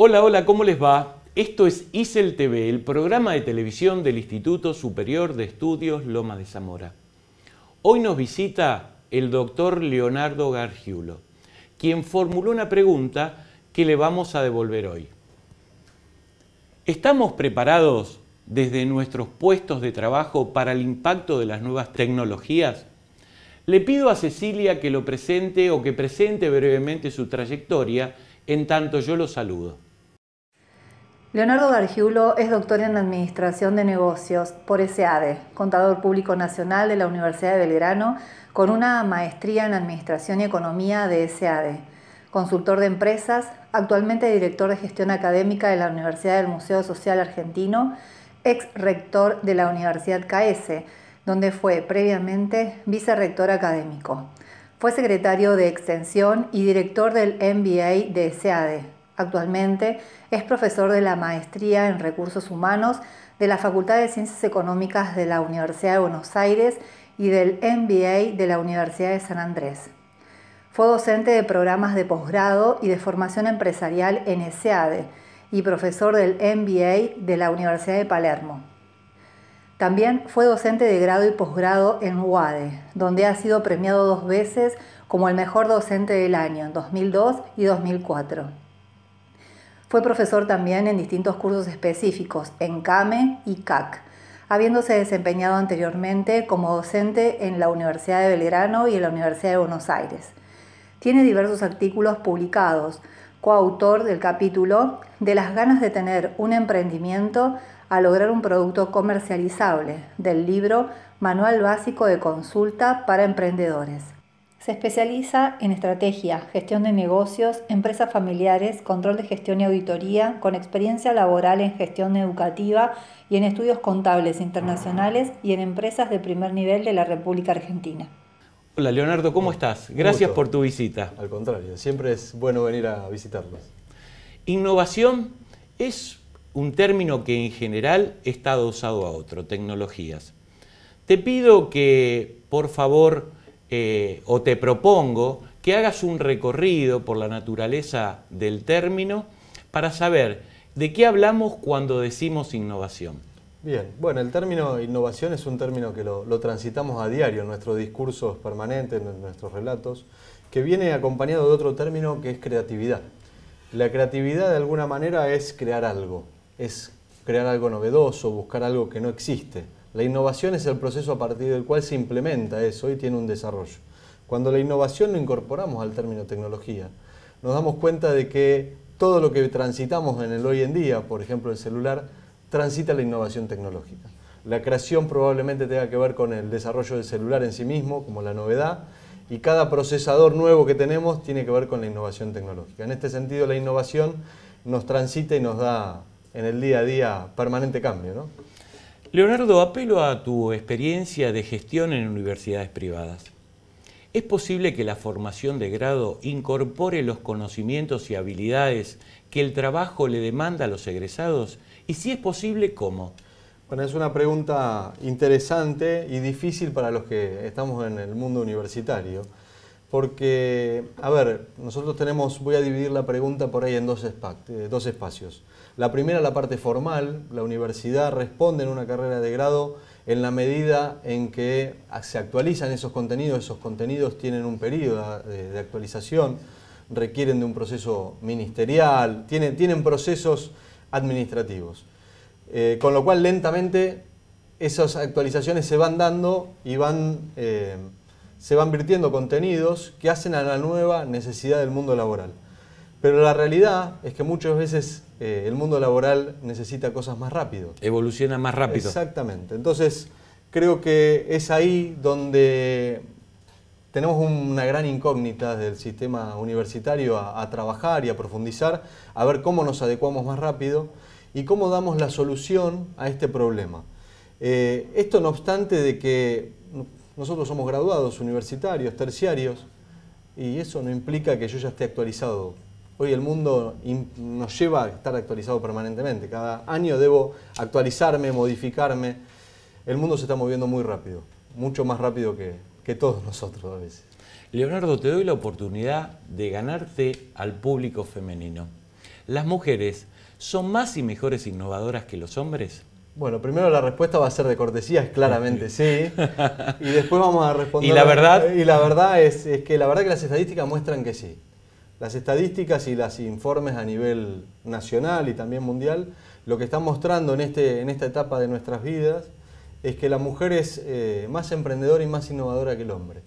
Hola, hola, ¿cómo les va? Esto es ISEL TV, el programa de televisión del Instituto Superior de Estudios Loma de Zamora. Hoy nos visita el doctor Leonardo Gargiulo, quien formuló una pregunta que le vamos a devolver hoy. ¿Estamos preparados desde nuestros puestos de trabajo para el impacto de las nuevas tecnologías? Le pido a Cecilia que lo presente o que presente brevemente su trayectoria, en tanto yo lo saludo. Leonardo Gargiulo es doctor en Administración de Negocios por SADE, contador público nacional de la Universidad de Belgrano, con una maestría en Administración y Economía de SADE, consultor de empresas, actualmente director de gestión académica de la Universidad del Museo Social Argentino, ex rector de la Universidad KS, donde fue previamente vicerrector académico. Fue secretario de Extensión y director del MBA de SADE, Actualmente es profesor de la Maestría en Recursos Humanos de la Facultad de Ciencias Económicas de la Universidad de Buenos Aires y del MBA de la Universidad de San Andrés. Fue docente de programas de posgrado y de formación empresarial en SEADE y profesor del MBA de la Universidad de Palermo. También fue docente de grado y posgrado en UADE, donde ha sido premiado dos veces como el mejor docente del año en 2002 y 2004. Fue profesor también en distintos cursos específicos en CAME y CAC, habiéndose desempeñado anteriormente como docente en la Universidad de Belgrano y en la Universidad de Buenos Aires. Tiene diversos artículos publicados, coautor del capítulo De las ganas de tener un emprendimiento a lograr un producto comercializable del libro Manual Básico de Consulta para Emprendedores. Se especializa en estrategia, gestión de negocios, empresas familiares, control de gestión y auditoría, con experiencia laboral en gestión educativa y en estudios contables internacionales y en empresas de primer nivel de la República Argentina. Hola Leonardo, ¿cómo estás? Gracias por tu visita. Al contrario, siempre es bueno venir a visitarlos. Innovación es un término que en general está usado a otro, tecnologías. Te pido que por favor eh, o te propongo que hagas un recorrido por la naturaleza del término para saber de qué hablamos cuando decimos innovación. Bien, bueno, el término innovación es un término que lo, transitamos a diario en nuestros discursos permanentes, en nuestros relatos, que viene acompañado de otro término que es creatividad. La creatividad de alguna manera es crear algo, es crear algo novedoso, buscar algo que no existe. La innovación es el proceso a partir del cual se implementa eso y tiene un desarrollo. Cuando la innovación lo incorporamos al término tecnología, nos damos cuenta de que todo lo que transitamos en el hoy en día, por ejemplo el celular, transita la innovación tecnológica. La creación probablemente tenga que ver con el desarrollo del celular en sí mismo, como la novedad, y cada procesador nuevo que tenemos tiene que ver con la innovación tecnológica. En este sentido, la innovación nos transita y nos da en el día a día permanente cambio. ¿no? Leonardo, apelo a tu experiencia de gestión en universidades privadas. ¿Es posible que la formación de grado incorpore los conocimientos y habilidades que el trabajo le demanda a los egresados? Y si es posible, ¿cómo? Bueno, es una pregunta interesante y difícil para los que estamos en el mundo universitario. Porque, a ver, nosotros tenemos, voy a dividir la pregunta por ahí en dos, eh, dos espacios. La primera, la parte formal, la universidad responde en una carrera de grado en la medida en que se actualizan esos contenidos, esos contenidos tienen un periodo de, actualización, requieren de un proceso ministerial, tienen, tienen procesos administrativos. Eh, con lo cual lentamente esas actualizaciones se van dando y van, eh, se van virtiendo contenidos que hacen a la nueva necesidad del mundo laboral. Pero la realidad es que muchas veces eh, el mundo laboral necesita cosas más rápido. Evoluciona más rápido. Exactamente. Entonces, creo que es ahí donde tenemos una gran incógnita del sistema universitario a, trabajar y a profundizar, a ver cómo nos adecuamos más rápido y cómo damos la solución a este problema. Eh, esto no obstante de que nosotros somos graduados universitarios, terciarios, y eso no implica que yo ya esté actualizado Hoy el mundo nos lleva a estar actualizado permanentemente. Cada año debo actualizarme, modificarme. El mundo se está moviendo muy rápido, mucho más rápido que, que todos nosotros a veces. Leonardo, te doy la oportunidad de ganarte al público femenino. ¿Las mujeres son más y mejores innovadoras que los hombres? Bueno, primero la respuesta va a ser de cortesía, es claramente sí. Y después vamos a responder. ¿Y la verdad? Y la verdad es, es que la verdad que las estadísticas muestran que sí. Las estadísticas y los informes a nivel nacional y también mundial, lo que están mostrando en, este, en esta etapa de nuestras vidas es que la mujer es eh, más emprendedora y más innovadora que el hombre.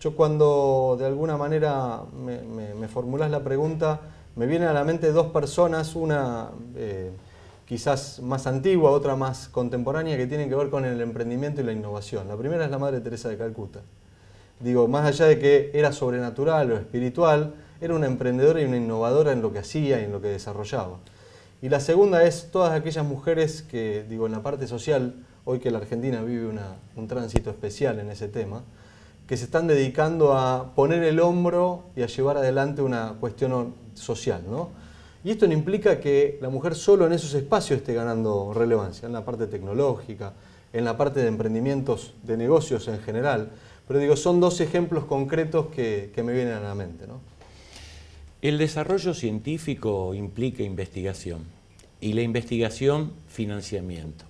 Yo cuando de alguna manera me, formulas la pregunta, me vienen a la mente dos personas, una eh, quizás más antigua, otra más contemporánea, que tienen que ver con el emprendimiento y la innovación. La primera es la Madre Teresa de Calcuta. Digo, más allá de que era sobrenatural o espiritual, era una emprendedora y una innovadora en lo que hacía y en lo que desarrollaba. Y la segunda es todas aquellas mujeres que, digo, en la parte social, hoy que la Argentina vive un tránsito especial en ese tema, que se están dedicando a poner el hombro y a llevar adelante una cuestión social. ¿no? Y esto no implica que la mujer solo en esos espacios esté ganando relevancia, en la parte tecnológica, en la parte de emprendimientos, de negocios en general. Pero digo, son dos ejemplos concretos que, me vienen a la mente. ¿no? El desarrollo científico implica investigación y la investigación financiamiento.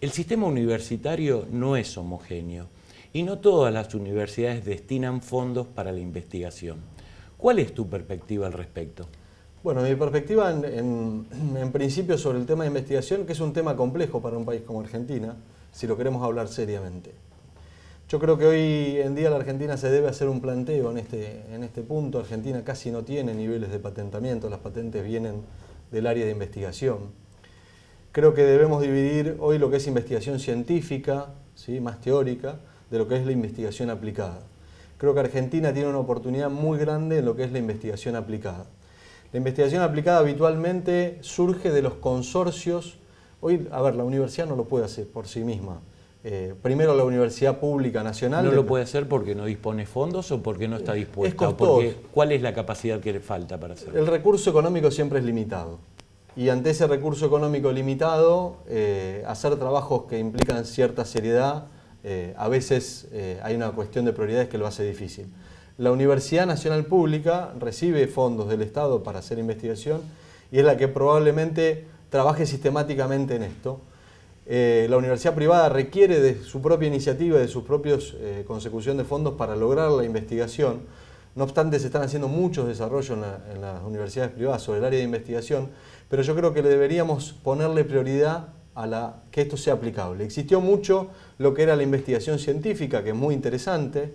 El sistema universitario no es homogéneo y no todas las universidades destinan fondos para la investigación. ¿Cuál es tu perspectiva al respecto? Bueno, mi perspectiva en, principio sobre el tema de investigación, que es un tema complejo para un país como Argentina, si lo queremos hablar seriamente. Yo creo que hoy en día la Argentina se debe hacer un planteo en este, en este punto. Argentina casi no tiene niveles de patentamiento, las patentes vienen del área de investigación. Creo que debemos dividir hoy lo que es investigación científica, ¿sí? más teórica, de lo que es la investigación aplicada. Creo que Argentina tiene una oportunidad muy grande en lo que es la investigación aplicada. La investigación aplicada habitualmente surge de los consorcios. Hoy, a ver, la universidad no lo puede hacer por sí misma. Eh, primero la Universidad Pública Nacional. ¿No lo puede hacer porque no dispone fondos o porque no está dispuesta? Es ¿Cuál es la capacidad que le falta para hacerlo? El recurso económico siempre es limitado. Y ante ese recurso económico limitado, eh, hacer trabajos que implican cierta seriedad, eh, a veces hay una cuestión de prioridades que lo hace difícil. La Universidad Nacional Pública recibe fondos del Estado para hacer investigación y es la que probablemente trabaje sistemáticamente en esto. Eh, la universidad privada requiere de su propia iniciativa, de su propia eh, consecución de fondos para lograr la investigación. No obstante, se están haciendo muchos desarrollos en, las universidades privadas sobre el área de investigación, pero yo creo que le deberíamos ponerle prioridad a la, que esto sea aplicable. Existió mucho lo que era la investigación científica, que es muy interesante,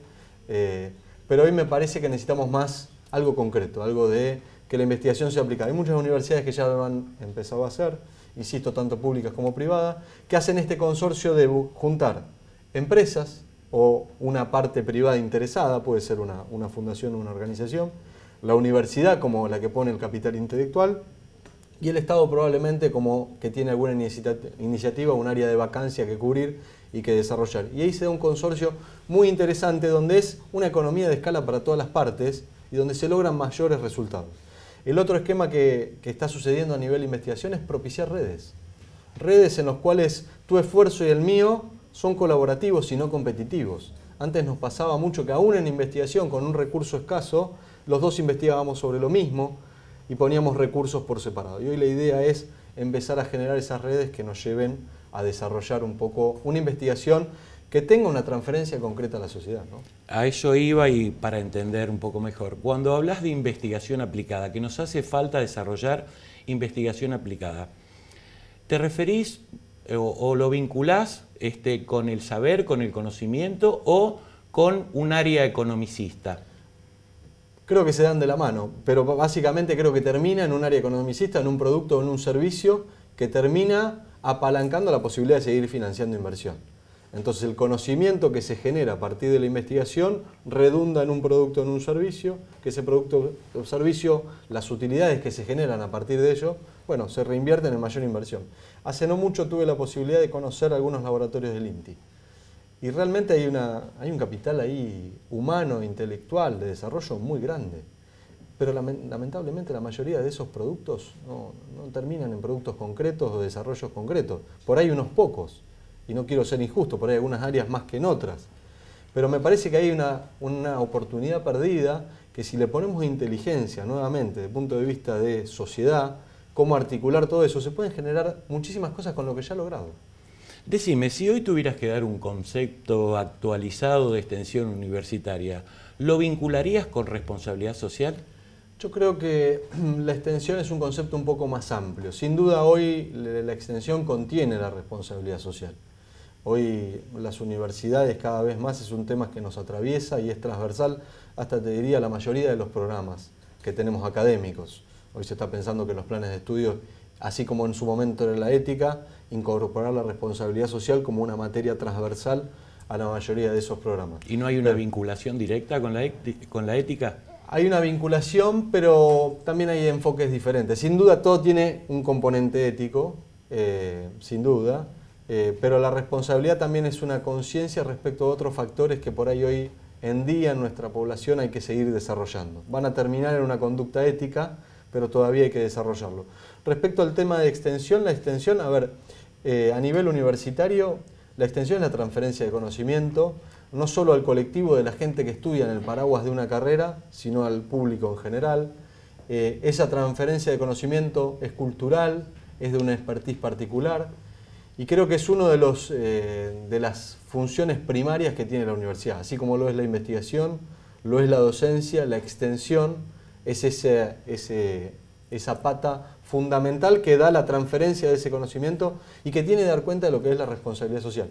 eh, pero hoy me parece que necesitamos más algo concreto, algo de que la investigación sea aplicada. Hay muchas universidades que ya lo han empezado a hacer insisto, tanto públicas como privadas, que hacen este consorcio de juntar empresas o una parte privada interesada, puede ser una, fundación o una organización, la universidad como la que pone el capital intelectual, y el Estado probablemente como que tiene alguna iniciativa, un área de vacancia que cubrir y que desarrollar. Y ahí se da un consorcio muy interesante donde es una economía de escala para todas las partes y donde se logran mayores resultados. El otro esquema que, está sucediendo a nivel de investigación es propiciar redes. Redes en las cuales tu esfuerzo y el mío son colaborativos y no competitivos. Antes nos pasaba mucho que aún en investigación, con un recurso escaso, los dos investigábamos sobre lo mismo y poníamos recursos por separado. Y hoy la idea es empezar a generar esas redes que nos lleven a desarrollar un poco una investigación que tenga una transferencia concreta a la sociedad. A eso iba y para entender un poco mejor. Cuando hablas de investigación aplicada, que nos hace falta desarrollar investigación aplicada, ¿te referís eh, o, lo vinculás este, con el saber, con el conocimiento o con un área economicista? Creo que se dan de la mano, pero básicamente creo que termina en un área economicista, en un producto o en un servicio que termina apalancando la posibilidad de seguir financiando inversión. Entonces el conocimiento que se genera a partir de la investigación redunda en un producto en un servicio, que ese producto o servicio, las utilidades que se generan a partir de ello, bueno, se reinvierten en mayor inversión. Hace no mucho tuve la posibilidad de conocer algunos laboratorios del INTI. Y realmente hay, una, hay un capital ahí humano, intelectual, de desarrollo muy grande. Pero lamentablemente la mayoría de esos productos no, terminan en productos concretos o desarrollos concretos. Por ahí unos pocos y no quiero ser injusto, por ahí algunas áreas más que en otras. Pero me parece que hay una, una oportunidad perdida que si le ponemos inteligencia nuevamente, desde el punto de vista de sociedad, cómo articular todo eso, se pueden generar muchísimas cosas con lo que ya ha logrado. Decime, si hoy tuvieras que dar un concepto actualizado de extensión universitaria, ¿lo vincularías con responsabilidad social? Yo creo que la extensión es un concepto un poco más amplio. Sin duda hoy la extensión contiene la responsabilidad social. Hoy las universidades cada vez más es un tema que nos atraviesa y es transversal hasta te diría la mayoría de los programas que tenemos académicos. Hoy se está pensando que los planes de estudio, así como en su momento era la ética, incorporar la responsabilidad social como una materia transversal a la mayoría de esos programas. ¿Y no hay una vinculación directa con la, con la ética? Hay una vinculación, pero también hay enfoques diferentes. Sin duda todo tiene un componente ético, eh, sin duda, eh, pero la responsabilidad también es una conciencia respecto a otros factores que por ahí hoy en día en nuestra población hay que seguir desarrollando. Van a terminar en una conducta ética, pero todavía hay que desarrollarlo. Respecto al tema de extensión, la extensión, a ver, eh, a nivel universitario, la extensión es la transferencia de conocimiento, no solo al colectivo de la gente que estudia en el paraguas de una carrera, sino al público en general. Eh, esa transferencia de conocimiento es cultural, es de una expertise particular, y creo que es una de, los, eh, de las funciones primarias que tiene la universidad, así como lo es la investigación, lo es la docencia, la extensión, es esa pata fundamental que da la transferencia de ese conocimiento y que tiene que dar cuenta de lo que es la responsabilidad social.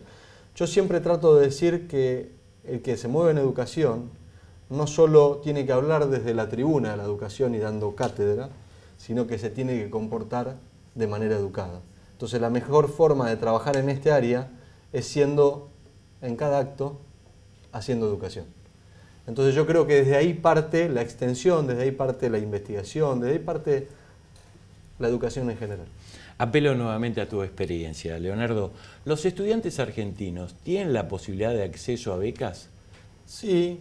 Yo siempre trato de decir que el que se mueve en educación no solo tiene que hablar desde la tribuna de la educación y dando cátedra, sino que se tiene que comportar de manera educada. Entonces la mejor forma de trabajar en este área es siendo en cada acto haciendo educación. Entonces yo creo que desde ahí parte la extensión, desde ahí parte la investigación, desde ahí parte la educación en general. Apelo nuevamente a tu experiencia, Leonardo. ¿Los estudiantes argentinos tienen la posibilidad de acceso a becas? Sí,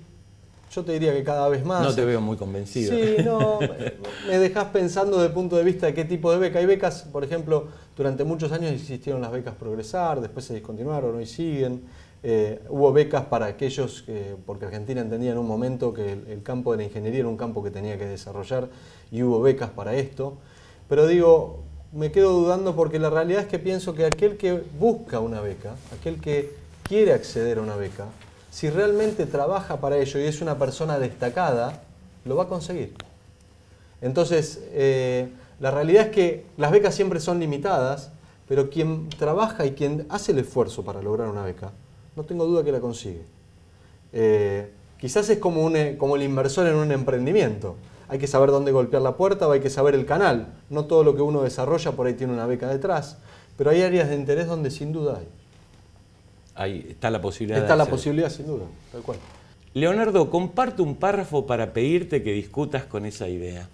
yo te diría que cada vez más. No te veo muy convencido. Sí, no, me dejas pensando desde el punto de vista de qué tipo de beca. Hay becas, por ejemplo, durante muchos años existieron las becas Progresar, después se discontinuaron, hoy siguen. Eh, hubo becas para aquellos, que, porque Argentina entendía en un momento que el, campo de la ingeniería era un campo que tenía que desarrollar y hubo becas para esto. Pero digo, me quedo dudando porque la realidad es que pienso que aquel que busca una beca, aquel que quiere acceder a una beca, si realmente trabaja para ello y es una persona destacada, lo va a conseguir. Entonces, eh, la realidad es que las becas siempre son limitadas, pero quien trabaja y quien hace el esfuerzo para lograr una beca, no tengo duda que la consigue. Eh, quizás es como, eh, como el inversor en un emprendimiento. Hay que saber dónde golpear la puerta o hay que saber el canal. No todo lo que uno desarrolla por ahí tiene una beca detrás, pero hay áreas de interés donde sin duda hay. Ahí está la posibilidad. Está la posibilidad, sin duda, tal cual. Leonardo, comparte un párrafo para pedirte que discutas con esa idea.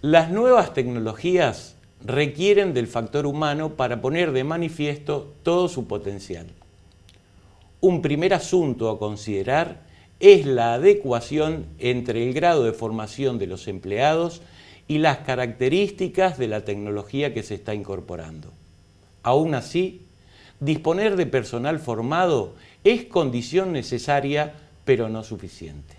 Las nuevas tecnologías requieren del factor humano para poner de manifiesto todo su potencial. Un primer asunto a considerar es la adecuación entre el grado de formación de los empleados y las características de la tecnología que se está incorporando. Aún así, disponer de personal formado es condición necesaria, pero no suficiente.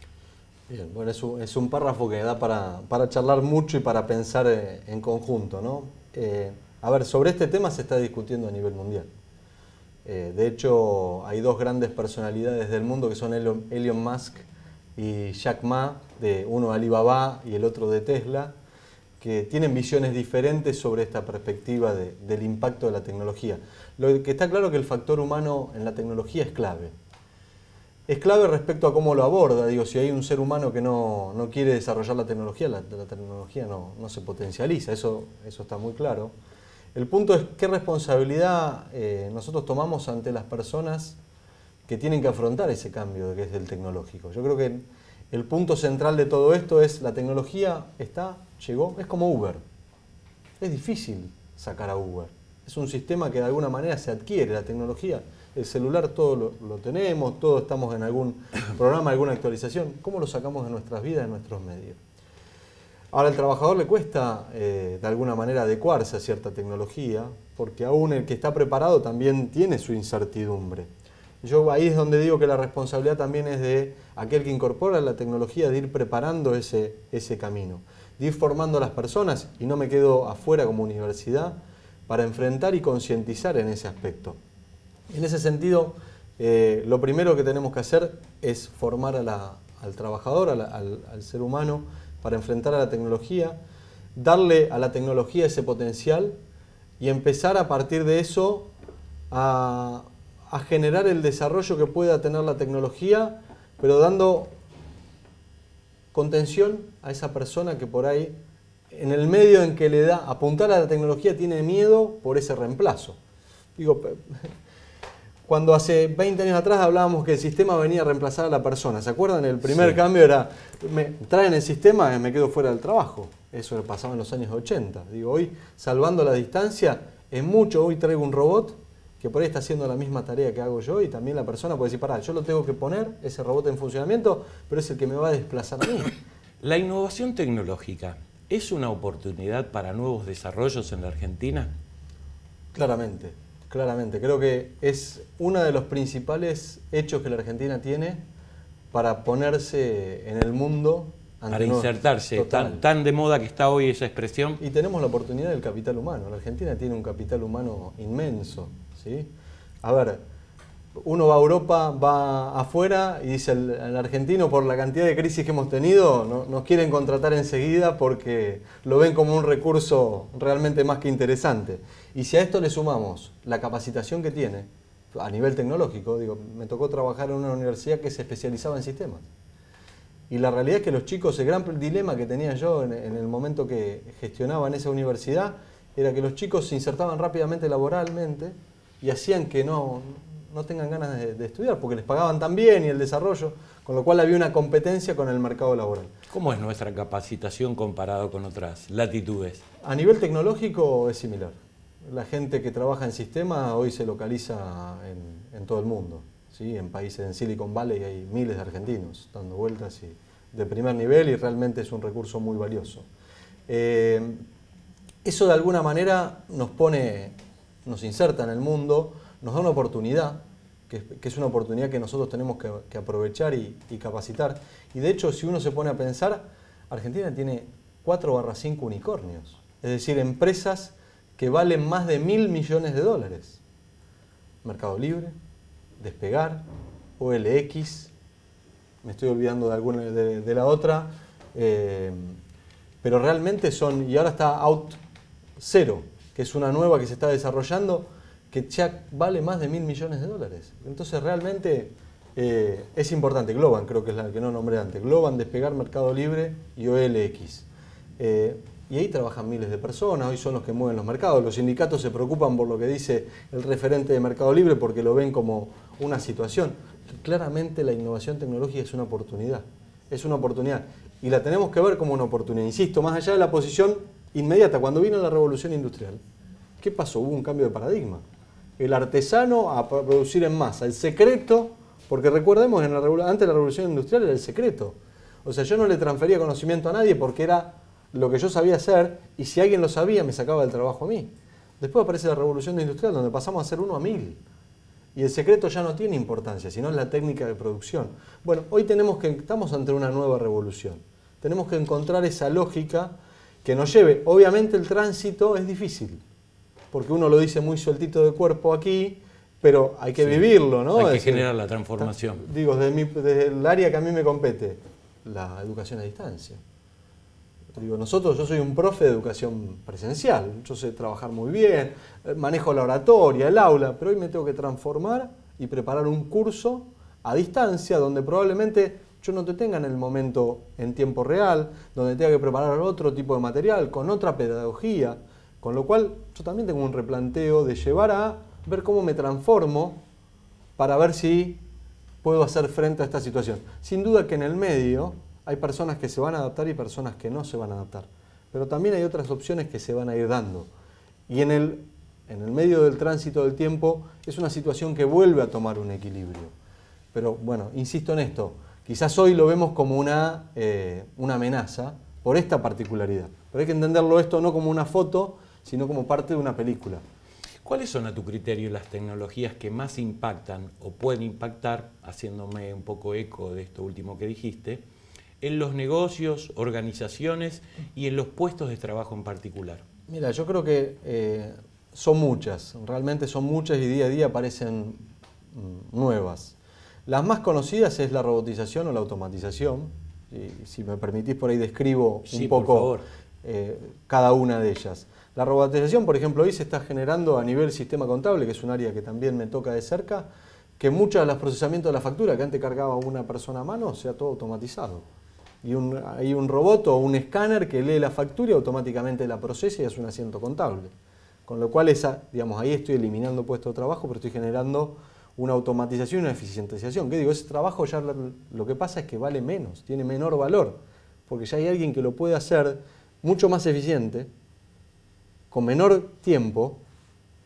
Bien, bueno, es un, párrafo que da para, charlar mucho y para pensar eh, en conjunto, ¿no? Eh, a ver, sobre este tema se está discutiendo a nivel mundial. Eh, de hecho, hay dos grandes personalidades del mundo que son Elon, Musk y Jack Ma, de uno de Alibaba y el otro de Tesla, que tienen visiones diferentes sobre esta perspectiva del impacto de la tecnología. Lo que está claro es que el factor humano en la tecnología es clave. Es clave respecto a cómo lo aborda. Digo, si hay un ser humano que no, quiere desarrollar la tecnología, la, tecnología no, se potencializa, eso, eso está muy claro. El punto es qué responsabilidad eh, nosotros tomamos ante las personas que tienen que afrontar ese cambio que es del tecnológico. Yo creo que el punto central de todo esto es la tecnología está, llegó, es como Uber. Es difícil sacar a Uber es un sistema que de alguna manera se adquiere, la tecnología, el celular todo lo, tenemos, todos estamos en algún programa, alguna actualización, ¿cómo lo sacamos de nuestras vidas, de nuestros medios? Ahora al trabajador le cuesta eh, de alguna manera adecuarse a cierta tecnología, porque aún el que está preparado también tiene su incertidumbre. Yo ahí es donde digo que la responsabilidad también es de aquel que incorpora la tecnología, de ir preparando ese, ese camino, de ir formando a las personas, y no me quedo afuera como universidad, para enfrentar y concientizar en ese aspecto. En ese sentido, eh, lo primero que tenemos que hacer es formar al trabajador, al, ser humano, para enfrentar a la tecnología, darle a la tecnología ese potencial y empezar a partir de eso a, generar el desarrollo que pueda tener la tecnología, pero dando contención a esa persona que por ahí en el medio en que le da apuntar a la tecnología tiene miedo por ese reemplazo. Digo, cuando hace 20 años atrás hablábamos que el sistema venía a reemplazar a la persona, ¿se acuerdan? El primer cambio era, me traen el sistema y me quedo fuera del trabajo. Eso pasaba en los años 80. Digo, hoy, salvando la distancia, es mucho, hoy traigo un robot que por ahí está haciendo la misma tarea que hago yo y también la persona puede decir, pará, yo lo tengo que poner, ese robot en funcionamiento, pero es el que me va a desplazar a mí. La innovación tecnológica ¿Es una oportunidad para nuevos desarrollos en la Argentina? Claramente, claramente. Creo que es uno de los principales hechos que la Argentina tiene para ponerse en el mundo. Para insertarse, tan, tan, de moda que está hoy esa expresión. Y tenemos la oportunidad del capital humano. La Argentina tiene un capital humano inmenso. ¿sí? A ver, uno va a Europa, va afuera y dice el, argentino por la cantidad de crisis que hemos tenido no, nos quieren contratar enseguida porque lo ven como un recurso realmente más que interesante. Y si a esto le sumamos la capacitación que tiene a nivel tecnológico, digo, me tocó trabajar en una universidad que se especializaba en sistemas. Y la realidad es que los chicos, el gran dilema que tenía yo en, en el momento que gestionaba en esa universidad, era que los chicos se insertaban rápidamente laboralmente y hacían que no, no tengan ganas de, estudiar, porque les pagaban tan bien y el desarrollo, con lo cual había una competencia con el mercado laboral. ¿Cómo es nuestra capacitación comparado con otras latitudes? A nivel tecnológico es similar. La gente que trabaja en sistemas hoy se localiza en, todo el mundo. ¿sí? En países, en Silicon Valley hay miles de argentinos dando vueltas y de primer nivel y realmente es un recurso muy valioso. Eh, eso de alguna manera nos pone, nos inserta en el mundo, nos da una oportunidad, que, es una oportunidad que nosotros tenemos que, aprovechar y, capacitar. Y de hecho, si uno se pone a pensar, Argentina tiene 4 barra 5 unicornios, es decir, empresas que valen más de mil millones de dólares. Mercado Libre, Despegar, OLX, me estoy olvidando de alguna de, la otra, eh, pero realmente son, y ahora está Out Zero, que es una nueva que se está desarrollando, que ya vale más de mil millones de dólares. Entonces realmente eh, es importante. Globan, creo que es la que no nombré antes. Globan, Despegar, Mercado Libre y OLX. Eh, y ahí trabajan miles de personas, hoy son los que mueven los mercados. Los sindicatos se preocupan por lo que dice el referente de Mercado Libre porque lo ven como una situación. Claramente la innovación tecnológica es una oportunidad. Es una oportunidad. Y la tenemos que ver como una oportunidad. Insisto, más allá de la posición inmediata, cuando vino la revolución industrial, ¿qué pasó? Hubo un cambio de paradigma el artesano a producir en masa. El secreto, porque recordemos, en la, antes de la revolución industrial era el secreto. O sea, yo no le transfería conocimiento a nadie porque era lo que yo sabía hacer y si alguien lo sabía me sacaba del trabajo a mí. Después aparece la revolución industrial, donde pasamos a ser uno a mil. Y el secreto ya no tiene importancia, sino es la técnica de producción. Bueno, hoy tenemos que, estamos ante una nueva revolución. Tenemos que encontrar esa lógica que nos lleve. Obviamente el tránsito es difícil, porque uno lo dice muy sueltito de cuerpo aquí, pero hay que vivirlo, ¿no? Hay que generar la transformación. Digo, desde, desde el área que a mí me compete, la educación a distancia. Digo, nosotros, yo soy un profe de educación presencial, yo sé trabajar muy bien, eh, manejo la oratoria, el aula, pero hoy me tengo que transformar y preparar un curso a distancia donde probablemente yo no te tenga en el momento en tiempo real, donde tenga que preparar otro tipo de material, con otra pedagogía, con lo cual yo también tengo un replanteo de llevar a ver cómo me transformo para ver si puedo hacer frente a esta situación. Sin duda que en el medio hay personas que se van a adaptar y personas que no se van a adaptar. Pero también hay otras opciones que se van a ir dando. Y en el, en el medio del tránsito del tiempo es una situación que vuelve a tomar un equilibrio. Pero bueno, insisto en esto, quizás hoy lo vemos como una, eh, una amenaza por esta particularidad. Pero hay que entenderlo esto no como una foto, sino como parte de una película. ¿Cuáles son a tu criterio las tecnologías que más impactan o pueden impactar, haciéndome un poco eco de esto último que dijiste, en los negocios, organizaciones y en los puestos de trabajo en particular? Mira, yo creo que eh, son muchas, realmente son muchas y día a día aparecen mm, nuevas. Las más conocidas es la robotización o la automatización. Y si me permitís por ahí describo un poco eh, cada una de ellas. La robotización, por ejemplo, hoy se está generando a nivel sistema contable, que es un área que también me toca de cerca, que muchos de los procesamientos de la factura que antes cargaba una persona a mano sea todo automatizado y hay un robot o un escáner que lee la factura y automáticamente la procesa y hace un asiento contable. Con lo cual esa, digamos, ahí estoy eliminando puestos de trabajo, pero estoy generando una automatización y una eficientización. ¿Qué digo? Ese trabajo ya lo que pasa es que vale menos, tiene menor valor, porque ya hay alguien que lo puede hacer mucho más eficiente, con menor tiempo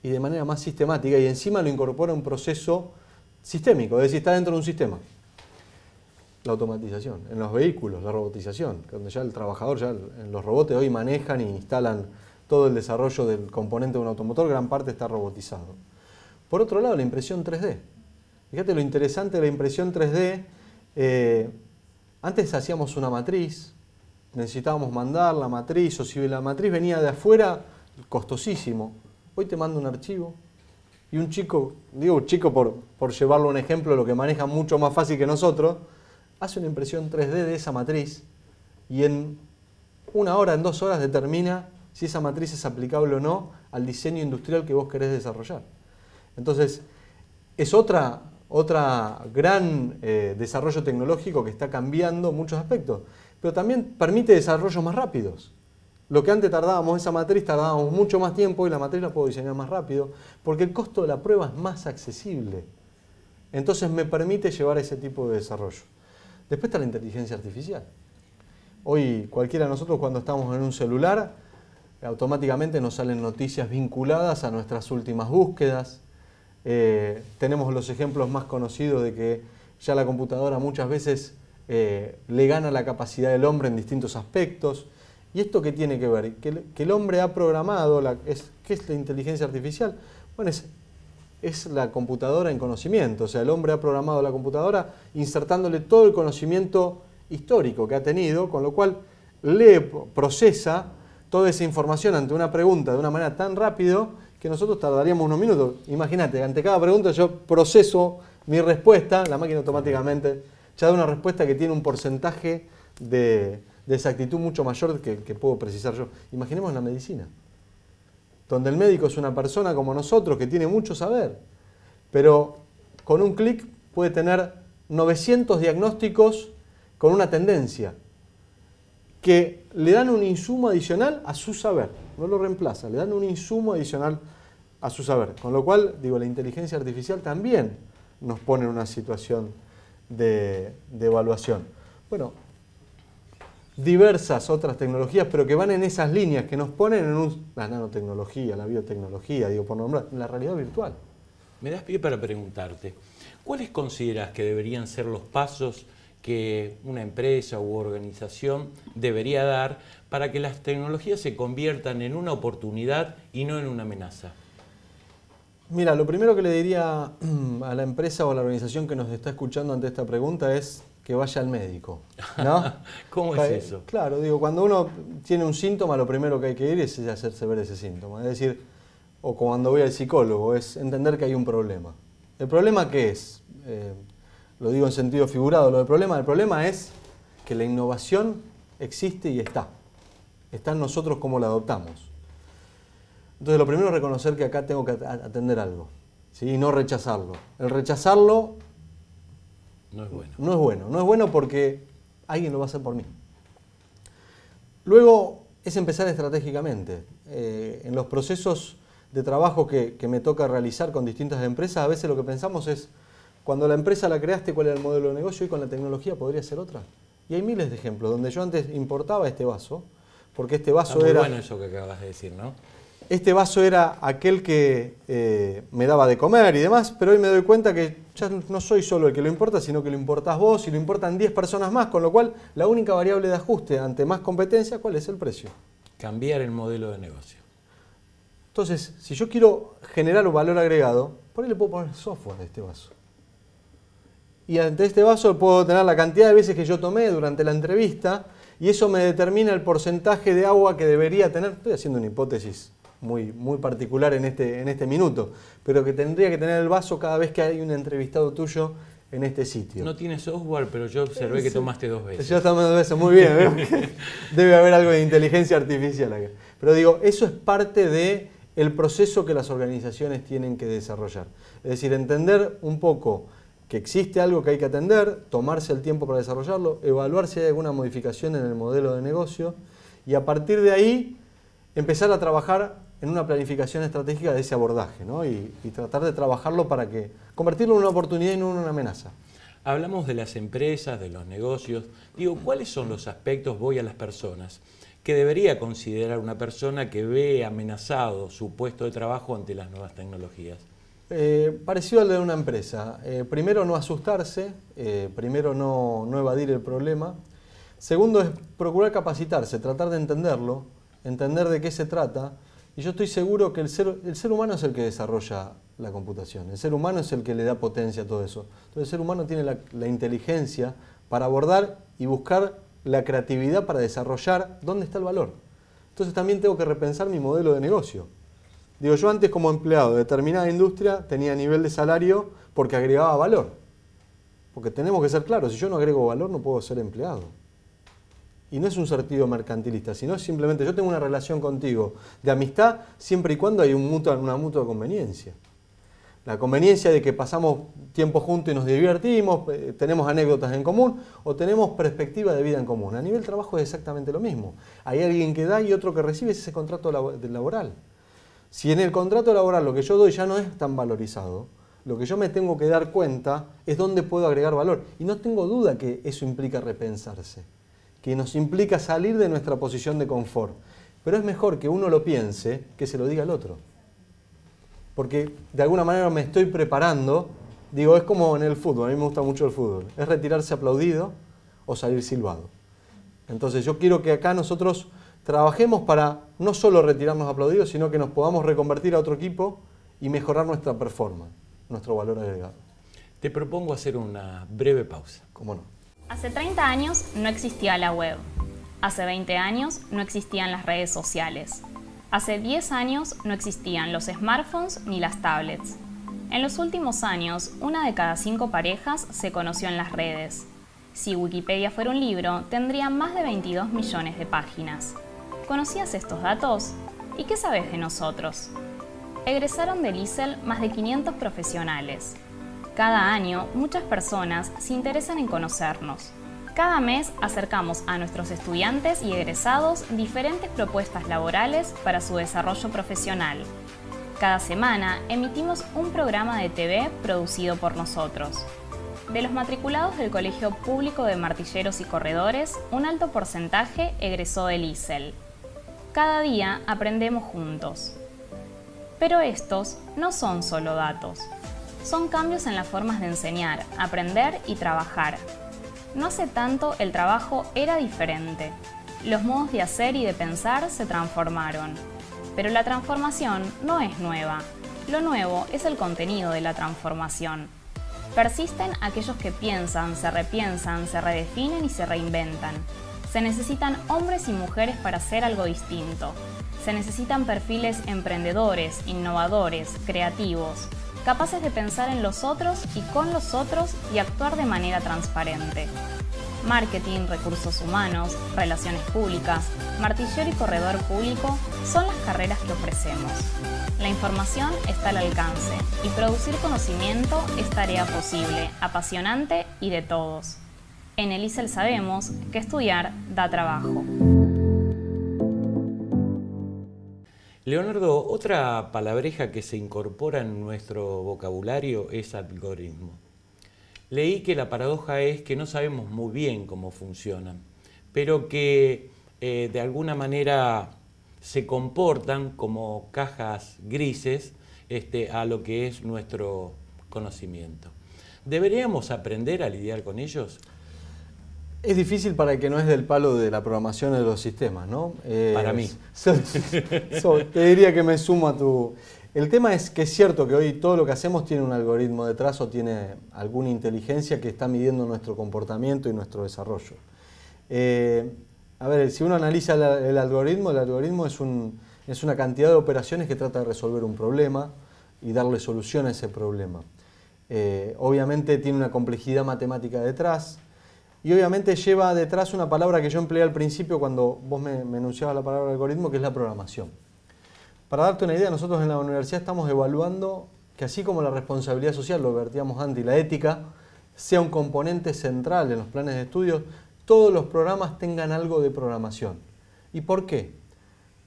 y de manera más sistemática, y encima lo incorpora a un proceso sistémico, es decir, está dentro de un sistema la automatización, en los vehículos, la robotización, donde ya el trabajador, ya los robots hoy manejan e instalan todo el desarrollo del componente de un automotor, gran parte está robotizado. Por otro lado, la impresión 3D. Fíjate lo interesante de la impresión 3D. Eh, antes hacíamos una matriz, necesitábamos mandar la matriz, o si la matriz venía de afuera, costosísimo. Hoy te mando un archivo. Y un chico, digo chico por, por llevarlo a un ejemplo, lo que maneja mucho más fácil que nosotros, hace una impresión 3D de esa matriz y en una hora, en dos horas determina si esa matriz es aplicable o no al diseño industrial que vos querés desarrollar. Entonces, es otra, otra gran eh, desarrollo tecnológico que está cambiando muchos aspectos, pero también permite desarrollos más rápidos. Lo que antes tardábamos esa matriz, tardábamos mucho más tiempo y la matriz la puedo diseñar más rápido, porque el costo de la prueba es más accesible. Entonces me permite llevar ese tipo de desarrollo. Después está la inteligencia artificial. Hoy cualquiera de nosotros cuando estamos en un celular, automáticamente nos salen noticias vinculadas a nuestras últimas búsquedas. Eh, tenemos los ejemplos más conocidos de que ya la computadora muchas veces eh, le gana la capacidad del hombre en distintos aspectos. ¿Y esto qué tiene que ver? Que, el hombre ha programado, la, es, ¿qué es la inteligencia artificial? Bueno, es es la computadora en conocimiento. O sea, el hombre ha programado la computadora insertándole todo el conocimiento histórico que ha tenido, con lo cual lee, procesa toda esa información ante una pregunta de una manera tan rápido que nosotros tardaríamos unos minutos. Imagínate, ante cada pregunta yo proceso mi respuesta, la máquina automáticamente ya da una respuesta que tiene un porcentaje de, exactitud mucho mayor que, que puedo precisar yo. Imaginemos la medicina donde el médico es una persona como nosotros que tiene mucho saber, pero con un clic puede tener 900 diagnósticos con una tendencia que le dan un insumo adicional a su saber, no lo reemplaza, le dan un insumo adicional a su saber. Con lo cual, digo, la inteligencia artificial también nos pone en una situación de, de evaluación. Bueno, diversas otras tecnologías, pero que van en esas líneas, que nos ponen en la nanotecnología, la biotecnología, digo, por nombrar, la realidad virtual. Me das pie para preguntarte, ¿cuáles consideras que deberían ser los pasos que una empresa u organización debería dar para que las tecnologías se conviertan en una oportunidad y no en una amenaza? Mira, lo primero que le diría a la empresa o a la organización que nos está escuchando ante esta pregunta es que vaya al médico. ¿no? ¿Cómo es eso? Claro, digo, cuando uno tiene un síntoma, lo primero que hay que ir es hacerse ver ese síntoma. Es decir, o cuando voy al psicólogo, es entender que hay un problema. ¿El problema qué es? Eh, lo digo en sentido figurado, lo del problema, el problema es que la innovación existe y está. Está en nosotros como la adoptamos. Entonces lo primero es reconocer que acá tengo que atender algo, ¿sí? y no rechazarlo. El rechazarlo no es bueno. No es bueno. No es bueno porque alguien lo va a hacer por mí. Luego es empezar estratégicamente. Eh, en los procesos de trabajo que, me toca realizar con distintas empresas, a veces lo que pensamos es, cuando la empresa la creaste, ¿cuál era el modelo de negocio? Y con la tecnología podría ser otra. Y hay miles de ejemplos donde yo antes importaba este vaso, porque este vaso Está muy bueno eso que acabas de decir, ¿no? Este vaso era aquel que eh, me daba de comer y demás, pero hoy me doy cuenta que ya no soy solo el que lo importa, sino que lo importas vos y lo importan 10 personas más, con lo cual la única variable de ajuste ante más competencia, ¿cuál es el precio? Cambiar el modelo de negocio. Entonces, si yo quiero generar un valor agregado, por ahí le puedo poner software a este vaso. Y ante este vaso puedo tener la cantidad de veces que yo tomé durante la entrevista y eso me determina el porcentaje de agua que debería tener. Estoy haciendo una hipótesis muy, muy particular en este, en este minuto, pero que tendría que tener el vaso cada vez que hay un entrevistado tuyo en este sitio. No tiene software, pero yo observé que tomaste dos veces. Yo tomé dos veces, muy bien. Debe haber algo de inteligencia artificial acá. Pero digo, eso es parte de el proceso que las organizaciones tienen que desarrollar. Es decir, entender un poco que existe algo que hay que atender, tomarse el tiempo para desarrollarlo, evaluar si hay alguna modificación en el modelo de negocio y a partir de ahí empezar a trabajar en una planificación estratégica de ese abordaje ¿no? y, tratar de trabajarlo para que convertirlo en una oportunidad y no en una amenaza. Hablamos de las empresas, de los negocios. Digo, ¿cuáles son los aspectos, voy a las personas, que debería considerar una persona que ve amenazado su puesto de trabajo ante las nuevas tecnologías? Eh, parecido al de una empresa. Eh, primero, no asustarse. Eh, primero, no, no evadir el problema. Segundo, es procurar capacitarse, tratar de entenderlo, entender de qué se trata y yo estoy seguro que el ser, el ser humano es el que desarrolla la computación, el ser humano es el que le da potencia a todo eso. Entonces el ser humano tiene la, inteligencia para abordar y buscar la creatividad para desarrollar dónde está el valor. Entonces también tengo que repensar mi modelo de negocio. Digo, yo antes como empleado de determinada industria tenía nivel de salario porque agregaba valor. Porque tenemos que ser claros, si yo no agrego valor no puedo ser empleado. Y no es un sentido mercantilista, sino simplemente yo tengo una relación contigo de amistad siempre y cuando hay un una mutua conveniencia. La conveniencia de que pasamos tiempo juntos y nos divertimos, eh, tenemos anécdotas en común o tenemos perspectiva de vida en común. A nivel trabajo es exactamente lo mismo. Hay alguien que da y otro que recibe ese contrato laboral. Si en el contrato laboral lo que yo doy ya no es tan valorizado, lo que yo me tengo que dar cuenta es dónde puedo agregar valor. Y no tengo duda que eso implica repensarse que nos implica salir de nuestra posición de confort. Pero es mejor que uno lo piense que se lo diga al otro. Porque de alguna manera me estoy preparando, digo, es como en el fútbol, a mí me gusta mucho el fútbol, es retirarse aplaudido o salir silbado. Entonces yo quiero que acá nosotros trabajemos para no solo retirarnos aplaudidos, sino que nos podamos reconvertir a otro equipo y mejorar nuestra performance, nuestro valor agregado. Te propongo hacer una breve pausa. ¿Cómo no? Hace 30 años no existía la web. Hace 20 años no existían las redes sociales. Hace 10 años no existían los smartphones ni las tablets. En los últimos años, una de cada cinco parejas se conoció en las redes. Si Wikipedia fuera un libro, tendría más de 22 millones de páginas. ¿Conocías estos datos? ¿Y qué sabes de nosotros? Egresaron del ISEL más de 500 profesionales. Cada año, muchas personas se interesan en conocernos. Cada mes acercamos a nuestros estudiantes y egresados diferentes propuestas laborales para su desarrollo profesional. Cada semana emitimos un programa de TV producido por nosotros. De los matriculados del Colegio Público de Martilleros y Corredores, un alto porcentaje egresó del ISEL. Cada día aprendemos juntos. Pero estos no son solo datos son cambios en las formas de enseñar, aprender y trabajar. No hace tanto el trabajo era diferente. Los modos de hacer y de pensar se transformaron. Pero la transformación no es nueva. Lo nuevo es el contenido de la transformación. Persisten aquellos que piensan, se repiensan, se redefinen y se reinventan. Se necesitan hombres y mujeres para hacer algo distinto. Se necesitan perfiles emprendedores, innovadores, creativos, capaces de pensar en los otros y con los otros y actuar de manera transparente. Marketing, recursos humanos, relaciones públicas, martillero y corredor público son las carreras que ofrecemos. La información está al alcance y producir conocimiento es tarea posible, apasionante y de todos. En el ISEL sabemos que estudiar da trabajo. Leonardo, otra palabreja que se incorpora en nuestro vocabulario es algoritmo. Leí que la paradoja es que no sabemos muy bien cómo funcionan, pero que eh, de alguna manera se comportan como cajas grises este, a lo que es nuestro conocimiento. ¿Deberíamos aprender a lidiar con ellos? Es difícil para el que no es del palo de la programación de los sistemas, ¿no? para mí. te diría que me sumo a tu... El tema es que es cierto que hoy todo lo que hacemos tiene un algoritmo detrás o tiene alguna inteligencia que está midiendo nuestro comportamiento y nuestro desarrollo. Eh, a ver, si uno analiza el algoritmo, el algoritmo es, es una cantidad de operaciones que trata de resolver un problema y darle solución a ese problema. Eh, obviamente tiene una complejidad matemática detrás, y obviamente lleva detrás una palabra que yo empleé al principio cuando vos me, enunciabas la palabra algoritmo, que es la programación. Para darte una idea, nosotros en la universidad estamos evaluando que así como la responsabilidad social, lo vertíamos antes, y la ética, sea un componente central en los planes de estudios, todos los programas tengan algo de programación. ¿Y por qué?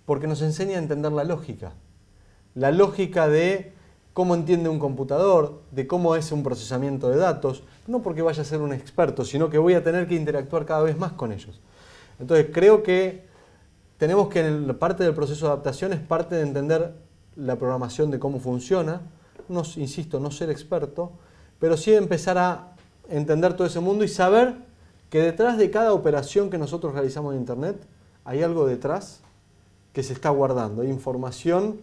Porque nos enseña a entender la lógica. La lógica de cómo entiende un computador, de cómo es un procesamiento de datos, no porque vaya a ser un experto, sino que voy a tener que interactuar cada vez más con ellos. Entonces creo que tenemos que en la parte del proceso de adaptación es parte de entender la programación de cómo funciona, no, insisto, no ser experto, pero sí empezar a entender todo ese mundo y saber que detrás de cada operación que nosotros realizamos en Internet hay algo detrás que se está guardando, hay información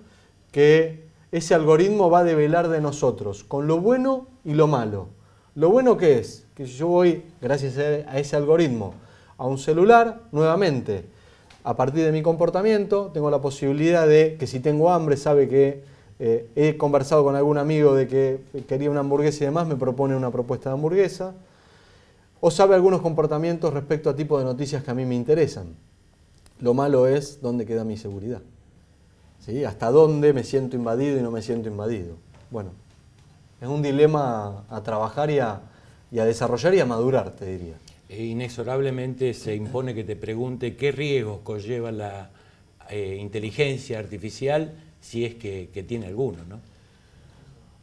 que ese algoritmo va a develar de nosotros, con lo bueno y lo malo. Lo bueno que es, que yo voy, gracias a ese algoritmo, a un celular, nuevamente, a partir de mi comportamiento, tengo la posibilidad de que si tengo hambre, sabe que eh, he conversado con algún amigo de que quería una hamburguesa y demás, me propone una propuesta de hamburguesa, o sabe algunos comportamientos respecto a tipos de noticias que a mí me interesan. Lo malo es dónde queda mi seguridad. ¿Hasta dónde me siento invadido y no me siento invadido? Bueno, es un dilema a trabajar y a, desarrollar y a madurar, te diría. E inexorablemente se impone que te pregunte qué riesgos conlleva la eh, inteligencia artificial si es que, tiene alguno, ¿no?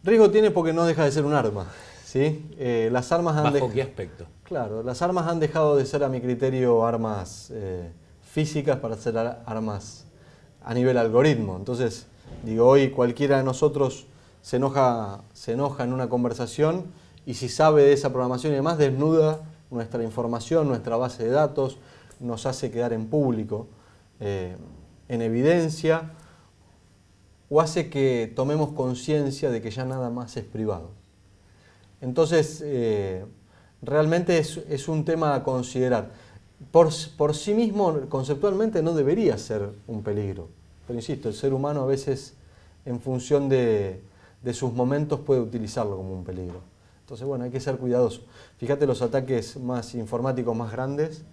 Riesgo tiene porque no deja de ser un arma. ¿sí? Eh, las armas han ¿Bajo qué aspecto? Claro, las armas han dejado de ser, a mi criterio, armas eh, físicas para ser armas a nivel algoritmo. Entonces, digo, hoy cualquiera de nosotros se enoja, se enoja en una conversación y si sabe de esa programación y demás, desnuda nuestra información, nuestra base de datos, nos hace quedar en público, eh, en evidencia, o hace que tomemos conciencia de que ya nada más es privado. Entonces, eh, realmente es, es, un tema a considerar por, sí mismo, conceptualmente, no debería ser un peligro. Pero insisto, el ser humano a veces, en función de, sus momentos, puede utilizarlo como un peligro. Entonces, bueno, hay que ser cuidadoso. Fíjate, los ataques más informáticos más grandes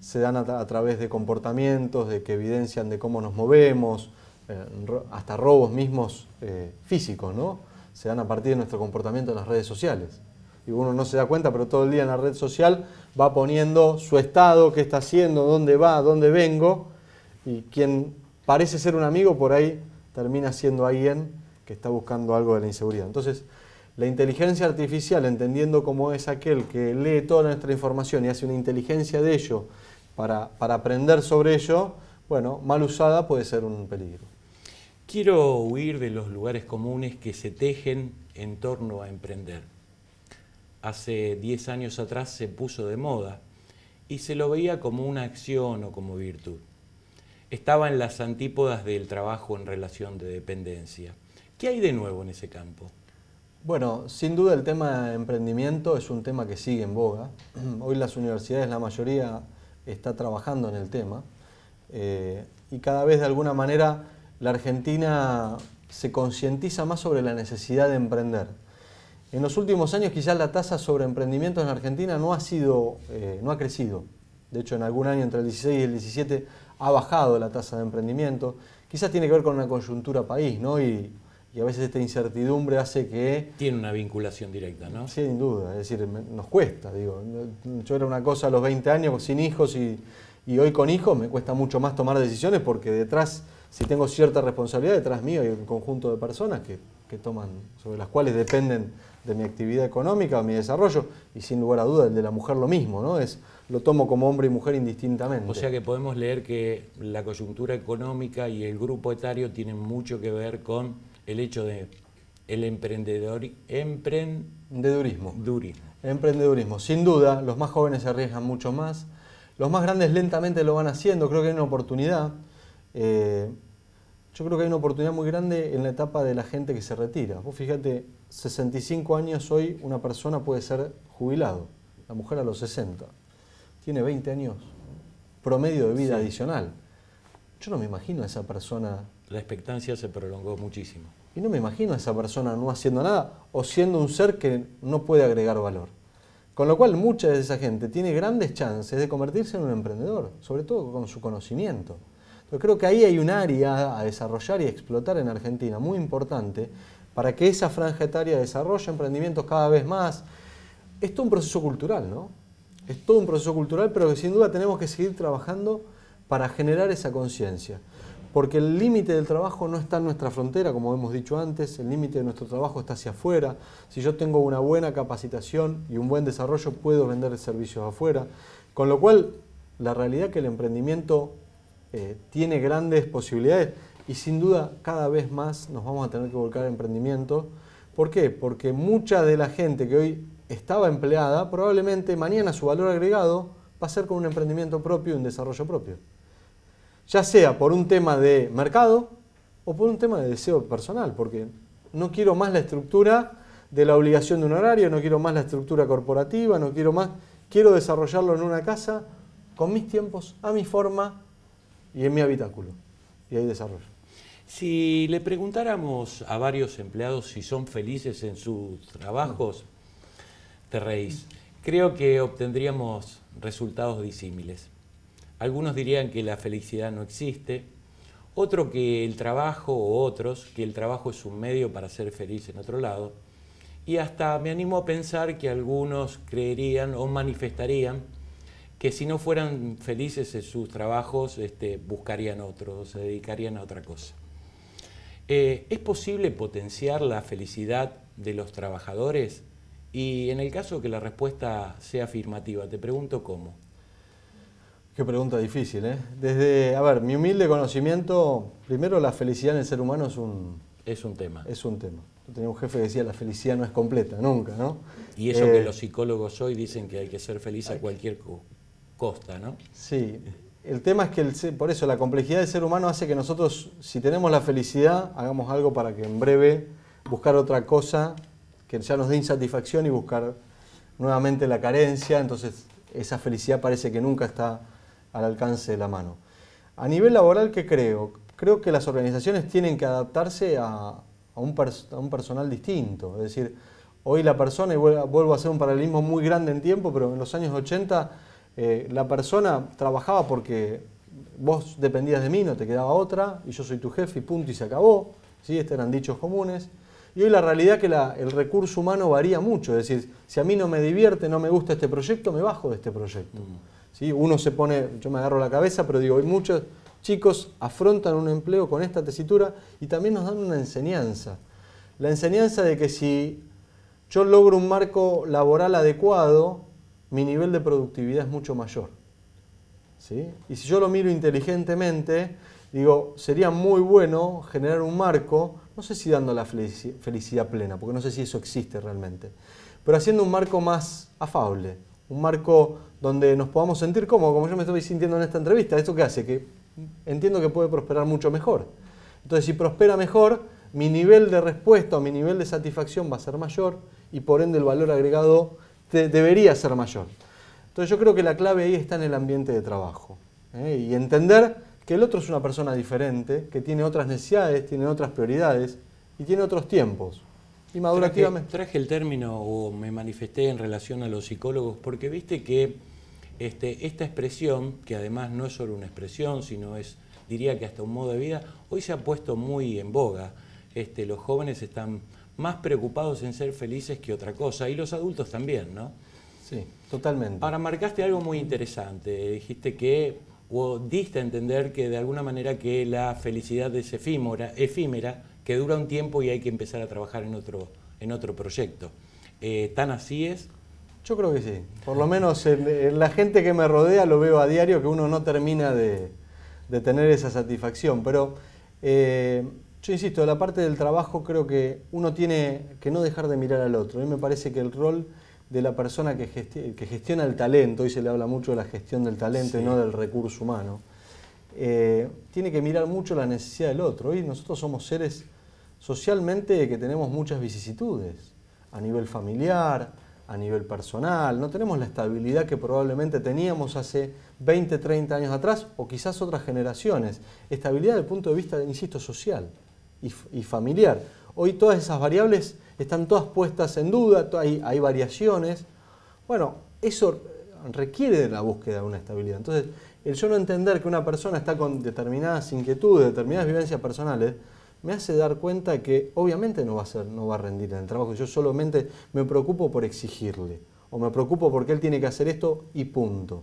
se dan a, través de comportamientos, de que evidencian de cómo nos movemos, eh, hasta robos mismos eh, físicos, ¿no? Se dan a partir de nuestro comportamiento en las redes sociales y uno no se da cuenta, pero todo el día en la red social va poniendo su estado, qué está haciendo, dónde va, dónde vengo, y quien parece ser un amigo por ahí termina siendo alguien que está buscando algo de la inseguridad. Entonces, la inteligencia artificial, entendiendo cómo es aquel que lee toda nuestra información y hace una inteligencia de ello para, para aprender sobre ello, bueno, mal usada puede ser un peligro. Quiero huir de los lugares comunes que se tejen en torno a emprender hace 10 años atrás se puso de moda y se lo veía como una acción o como virtud. Estaba en las antípodas del trabajo en relación de dependencia. ¿Qué hay de nuevo en ese campo? Bueno, sin duda el tema de emprendimiento es un tema que sigue en boga. Hoy las universidades, la mayoría está trabajando en el tema eh, y cada vez de alguna manera la Argentina se concientiza más sobre la necesidad de emprender. En los últimos años quizás la tasa sobre emprendimiento en Argentina no ha, sido, eh, no ha crecido. De hecho, en algún año entre el 16 y el 17 ha bajado la tasa de emprendimiento. Quizás tiene que ver con una coyuntura país, ¿no? Y, y a veces esta incertidumbre hace que... Tiene una vinculación directa, ¿no? Sin duda, es decir, nos cuesta, digo. Yo era una cosa a los 20 años sin hijos y, y hoy con hijos me cuesta mucho más tomar decisiones porque detrás, si tengo cierta responsabilidad, detrás mío hay un conjunto de personas que, que toman, sobre las cuales dependen de mi actividad económica o mi desarrollo y sin lugar a duda el de la mujer lo mismo, ¿no? Es, lo tomo como hombre y mujer indistintamente. O sea que podemos leer que la coyuntura económica y el grupo etario tienen mucho que ver con el hecho de el emprendedor, emprendedurismo. Emprendedurismo. Sin duda, los más jóvenes se arriesgan mucho más. Los más grandes lentamente lo van haciendo. Creo que hay una oportunidad. Eh, yo creo que hay una oportunidad muy grande en la etapa de la gente que se retira. Vos fíjate, 65 años hoy una persona puede ser jubilado. La mujer a los 60. Tiene 20 años promedio de vida adicional. Yo no me imagino a esa persona la expectancia se prolongó muchísimo. Y no me imagino a esa persona no haciendo nada o siendo un ser que no puede agregar valor. Con lo cual mucha de esa gente tiene grandes chances de convertirse en un emprendedor, sobre todo con su conocimiento. Yo creo que ahí hay un área a desarrollar y explotar en Argentina muy importante para que esa franja etaria desarrolle emprendimientos cada vez más. Es todo un proceso cultural, ¿no? Es todo un proceso cultural, pero que sin duda tenemos que seguir trabajando para generar esa conciencia porque el límite del trabajo no está en nuestra frontera, como hemos dicho antes, el límite de nuestro trabajo está hacia afuera. Si yo tengo una buena capacitación y un buen desarrollo, puedo vender servicios afuera. Con lo cual, la realidad es que el emprendimiento eh, tiene grandes posibilidades y sin duda cada vez más nos vamos a tener que volcar a emprendimiento. ¿Por qué? Porque mucha de la gente que hoy estaba empleada, probablemente mañana su valor agregado va a ser con un emprendimiento propio y un desarrollo propio ya sea por un tema de mercado o por un tema de deseo personal, porque no quiero más la estructura de la obligación de un horario, no quiero más la estructura corporativa, no quiero más, quiero desarrollarlo en una casa con mis tiempos, a mi forma y en mi habitáculo. Y ahí desarrollo. Si le preguntáramos a varios empleados si son felices en sus trabajos, te reís. Creo que obtendríamos resultados disímiles. Algunos dirían que la felicidad no existe, otro que el trabajo o otros que el trabajo es un medio para ser feliz en otro lado. Y hasta me animo a pensar que algunos creerían o manifestarían que si no fueran felices en sus trabajos, este, buscarían otros, se dedicarían a otra cosa. Eh, ¿Es posible potenciar la felicidad de los trabajadores? Y en el caso que la respuesta sea afirmativa, te pregunto cómo. Qué pregunta difícil, ¿eh? Desde, a ver, mi humilde conocimiento, primero la felicidad en el ser humano es un... Es un tema. Es un tema. Yo tenía un jefe que decía la felicidad no es completa, nunca, ¿no? Y eso que eh, los psicólogos hoy dicen que hay que ser feliz a cualquier costa, ¿no? Sí. El tema es que por eso la complejidad del ser humano hace que nosotros, si tenemos la felicidad, hagamos algo para que en breve buscar otra cosa que ya nos dé insatisfacción y buscar nuevamente la carencia, entonces esa felicidad parece que nunca está al alcance de la mano. A nivel laboral, ¿qué creo? Creo que las organizaciones tienen que adaptarse a, un, personal distinto. Es decir, hoy la persona, y vuelvo a hacer un paralelismo muy grande en tiempo, pero en los años 80 eh, la persona trabajaba porque vos dependías de mí, no te quedaba otra, y yo soy tu jefe y punto y se acabó. ¿sí? Estos eran dichos comunes. Y hoy la realidad es que el recurso humano varía mucho. Es decir, si a mí no me divierte, no me gusta este proyecto, me bajo de este proyecto. Mm. Uno se pone, yo me agarro la cabeza, pero digo, hay muchos chicos afrontan un empleo con esta tesitura y también nos dan una enseñanza. La enseñanza de que si yo logro un marco laboral adecuado, mi nivel de productividad es mucho mayor. ¿sí? Y si yo lo miro inteligentemente, digo, sería muy bueno generar un marco, no sé si dando la felicidad plena, porque no sé si eso existe realmente, pero haciendo un marco más afable, un marco donde nos podamos sentir cómodos, como yo me estoy sintiendo en esta entrevista. ¿Esto qué hace? Que entiendo que puede prosperar mucho mejor. Entonces, si prospera mejor, mi nivel de respuesta o mi nivel de satisfacción va a ser mayor y por ende el valor agregado debería ser mayor. Entonces, yo creo que la clave ahí está en el ambiente de trabajo. ¿eh? Y entender que el otro es una persona diferente, que tiene otras necesidades, tiene otras prioridades y tiene otros tiempos. Y madurativamente. Traje, el término o me manifesté en relación a los psicólogos porque viste que este, esta expresión, que además no es solo una expresión, sino es, diría que hasta un modo de vida, hoy se ha puesto muy en boga. Este, los jóvenes están más preocupados en ser felices que otra cosa, y los adultos también, ¿no? Sí, totalmente. Ahora marcaste algo muy interesante, dijiste que o diste a entender que de alguna manera que la felicidad es efímera, efímera, que dura un tiempo y hay que empezar a trabajar en otro, en otro proyecto. Eh, ¿Tan así es? Yo creo que sí. Por lo menos en, la gente que me rodea lo veo a diario que uno no termina de, tener esa satisfacción. Pero eh, yo insisto, la parte del trabajo creo que uno tiene que no dejar de mirar al otro. A mí me parece que el rol de la persona que, gestiona, el talento, hoy se le habla mucho de la gestión del talento y no del recurso humano, eh, tiene que mirar mucho la necesidad del otro. Hoy nosotros somos seres socialmente que tenemos muchas vicisitudes, a nivel familiar, a nivel personal, no tenemos la estabilidad que probablemente teníamos hace 20, 30 años atrás o quizás otras generaciones. Estabilidad desde el punto de vista, insisto, social y, familiar. Hoy todas esas variables están todas puestas en duda, hay, hay variaciones. Bueno, eso requiere de la búsqueda de una estabilidad. Entonces, el yo no entender que una persona está con determinadas inquietudes, determinadas vivencias personales, me hace dar cuenta que obviamente no va a, ser, no va a rendir en el trabajo. Yo solamente me preocupo por exigirle o me preocupo porque él tiene que hacer esto y punto.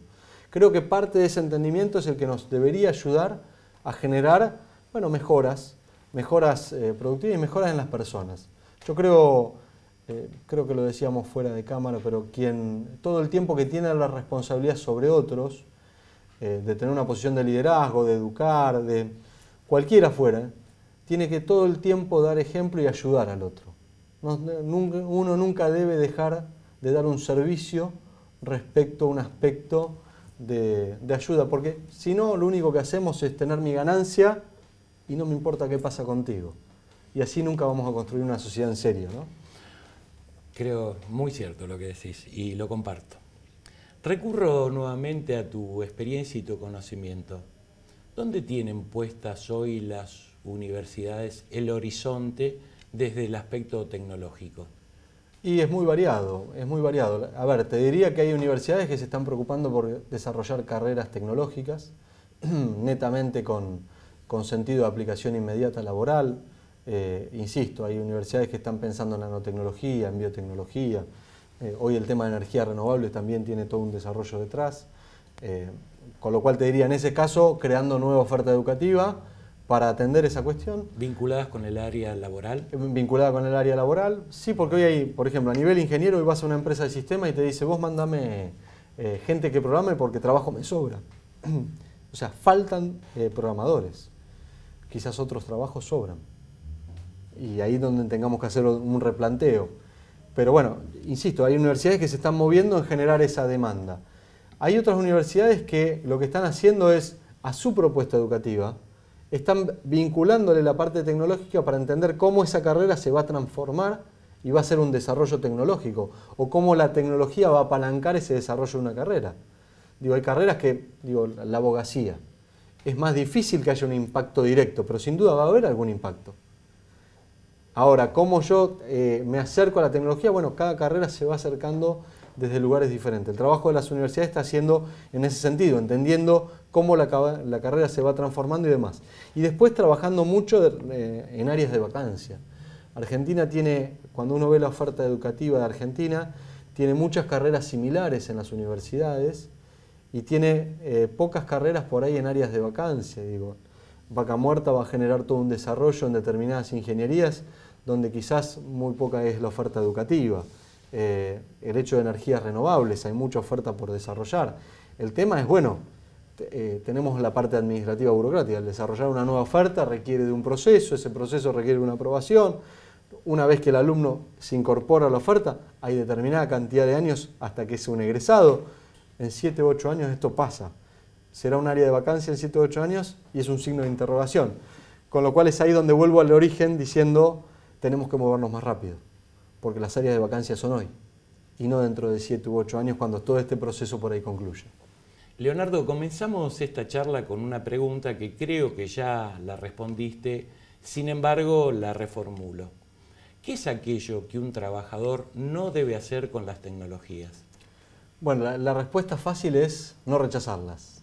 Creo que parte de ese entendimiento es el que nos debería ayudar a generar bueno, mejoras, mejoras eh, productivas y mejoras en las personas. Yo creo, eh, creo que lo decíamos fuera de cámara, pero quien todo el tiempo que tiene la responsabilidad sobre otros, eh, de tener una posición de liderazgo, de educar, de cualquiera fuera, tiene que todo el tiempo dar ejemplo y ayudar al otro. uno nunca debe dejar de dar un servicio respecto a un aspecto de, de ayuda, porque si no, lo único que hacemos es tener mi ganancia y no me importa qué pasa contigo y así nunca vamos a construir una sociedad en serio, ¿no? Creo muy cierto lo que decís y lo comparto. Recurro nuevamente a tu experiencia y tu conocimiento. ¿Dónde tienen puestas hoy las universidades el horizonte desde el aspecto tecnológico? Y es muy variado, es muy variado. A ver, te diría que hay universidades que se están preocupando por desarrollar carreras tecnológicas, netamente con, con sentido de aplicación inmediata laboral, eh, insisto, hay universidades que están pensando en nanotecnología, en biotecnología. Eh, hoy el tema de energía renovable también tiene todo un desarrollo detrás. Eh, con lo cual te diría, en ese caso, creando nueva oferta educativa para atender esa cuestión. ¿Vinculadas con el área laboral? Vinculada con el área laboral, sí, porque hoy hay, por ejemplo, a nivel ingeniero, hoy vas a una empresa de sistema y te dice, vos mandame gente que programe porque trabajo me sobra. o sea, faltan programadores. Quizás otros trabajos sobran y ahí es donde tengamos que hacer un replanteo. Pero bueno, insisto, hay universidades que se están moviendo en generar esa demanda. Hay otras universidades que lo que están haciendo es, a su propuesta educativa, están vinculándole la parte tecnológica para entender cómo esa carrera se va a transformar y va a ser un desarrollo tecnológico, o cómo la tecnología va a apalancar ese desarrollo de una carrera. Digo, hay carreras que, digo, la abogacía, es más difícil que haya un impacto directo, pero sin duda va a haber algún impacto. Ahora, ¿cómo yo eh, me acerco a la tecnología? Bueno, cada carrera se va acercando desde lugares diferentes. El trabajo de las universidades está haciendo en ese sentido, entendiendo cómo la, carrera se va transformando y demás. Y después trabajando mucho eh, en áreas de vacancia. Argentina tiene, cuando uno ve la oferta educativa de Argentina, tiene muchas carreras similares en las universidades y tiene eh, pocas carreras por ahí en áreas de vacancia. Digo, Vaca Muerta va a generar todo un desarrollo en determinadas ingenierías donde quizás muy poca es la oferta educativa. Eh, el hecho de energías renovables, hay mucha oferta por desarrollar. El tema es, bueno, eh, tenemos la parte administrativa burocrática. El desarrollar una nueva oferta requiere de un proceso, ese proceso requiere una aprobación. una vez que el alumno se incorpora a la oferta, hay determinada cantidad de años hasta que es un egresado. En 7 u 8 años esto pasa. Será un área de vacancia en 7 u 8 años y es un signo de interrogación. Con lo cual es ahí donde vuelvo al origen diciendo tenemos que movernos más rápido, porque las áreas de vacancia son hoy y no dentro de 7 u 8 años cuando todo este proceso por ahí concluye. Leonardo, comenzamos esta charla con una pregunta que creo que ya la respondiste, sin embargo la reformulo. ¿Qué es aquello que un trabajador no debe hacer con las tecnologías? Bueno, la, respuesta fácil es no rechazarlas.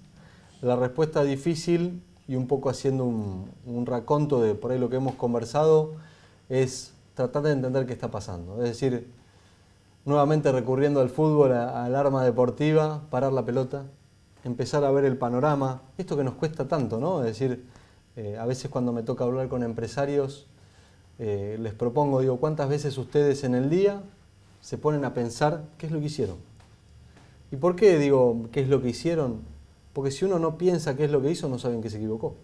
La respuesta difícil, y un poco haciendo un, raconto de por ahí lo que hemos conversado, es tratar de entender qué está pasando. Es decir, nuevamente recurriendo al fútbol, al arma deportiva, parar la pelota, empezar a ver el panorama, esto que nos cuesta tanto, ¿no? Es decir, eh, a veces cuando me toca hablar con empresarios, eh, les propongo, digo, ¿cuántas veces ustedes en el día se ponen a pensar qué es lo que hicieron? ¿Y por qué digo qué es lo que hicieron? Porque si uno no piensa qué es lo que hizo, no saben que se equivocó.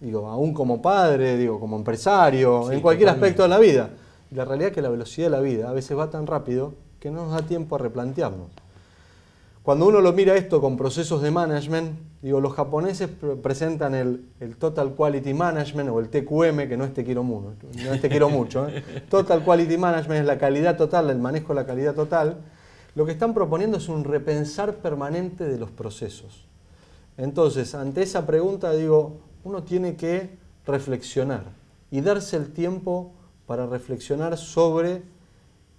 Digo, aún como padre, digo, como empresario, en cualquier aspecto de la vida. la realidad es que la velocidad de la vida a veces va tan rápido que no nos da tiempo a replantearnos. Cuando uno lo mira esto con procesos de management, digo, los japoneses presentan el, Total Quality Management o el TQM, que no es te quiero mucho, no es te quiero mucho. ¿eh? Total Quality Management es la calidad total, el manejo de la calidad total. Lo que están proponiendo es un repensar permanente de los procesos. Entonces, ante esa pregunta digo, uno tiene que reflexionar y darse el tiempo para reflexionar sobre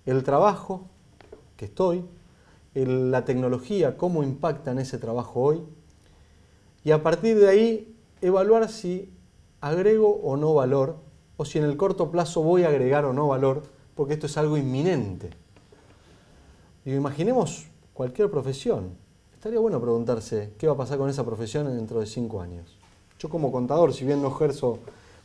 el trabajo que estoy, la tecnología, cómo impacta en ese trabajo hoy, y a partir de ahí evaluar si agrego o no valor, o si en el corto plazo voy a agregar o no valor, porque esto es algo inminente. Y imaginemos cualquier profesión. Estaría bueno preguntarse qué va a pasar con esa profesión dentro de cinco años. Yo como contador, si bien no ejerzo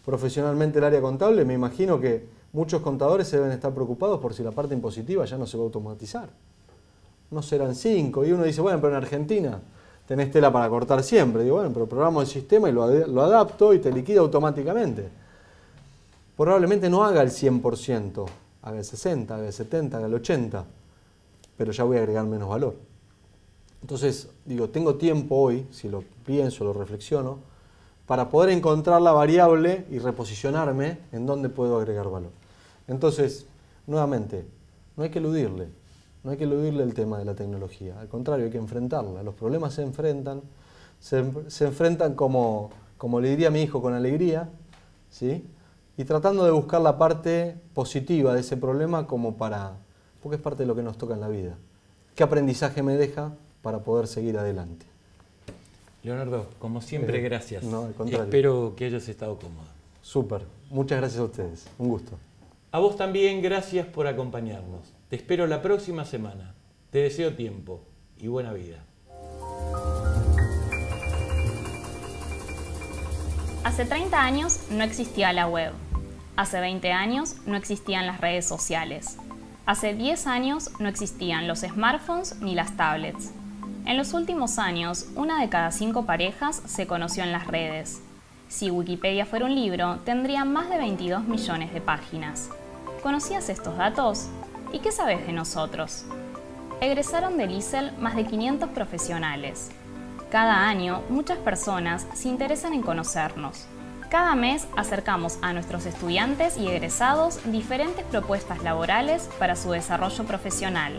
profesionalmente el área contable, me imagino que muchos contadores se deben estar preocupados por si la parte impositiva ya no se va a automatizar no serán cinco. Y uno dice, bueno, pero en Argentina tenés tela para cortar siempre. Digo, bueno, pero programo el sistema y lo, adapto y te liquida automáticamente. Probablemente no haga el 100%, haga el 60, haga el 70, haga el 80, pero ya voy a agregar menos valor. Entonces, digo, tengo tiempo hoy, si lo pienso, lo reflexiono, para poder encontrar la variable y reposicionarme en dónde puedo agregar valor. Entonces, nuevamente, no hay que eludirle, no hay que eludirle el tema de la tecnología, al contrario, hay que enfrentarla. Los problemas se enfrentan, se, enfrentan como, como le diría a mi hijo, con alegría, ¿sí? y tratando de buscar la parte positiva de ese problema como para, porque es parte de lo que nos toca en la vida. ¿Qué aprendizaje me deja para poder seguir adelante? Leonardo, como siempre, eh, gracias. Espero que hayas estado cómodo. Súper. Muchas gracias a ustedes. Un gusto. A vos también, gracias por acompañarnos. Te espero la próxima semana. Te deseo tiempo y buena vida. Hace 30 años no existía la web. Hace 20 años no existían las redes sociales. Hace 10 años no existían los smartphones ni las tablets. En los últimos años, una de cada cinco parejas se conoció en las redes. Si Wikipedia fuera un libro, tendría más de 22 millones de páginas. ¿Conocías estos datos? ¿Y qué sabes de nosotros? Egresaron del ISEL más de 500 profesionales. Cada año, muchas personas se interesan en conocernos. Cada mes acercamos a nuestros estudiantes y egresados diferentes propuestas laborales para su desarrollo profesional.